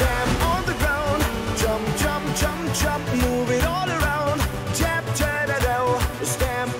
Slam on the ground. Jump, jump, jump, jump. Move it all around. Tap, tap, tap. stamp.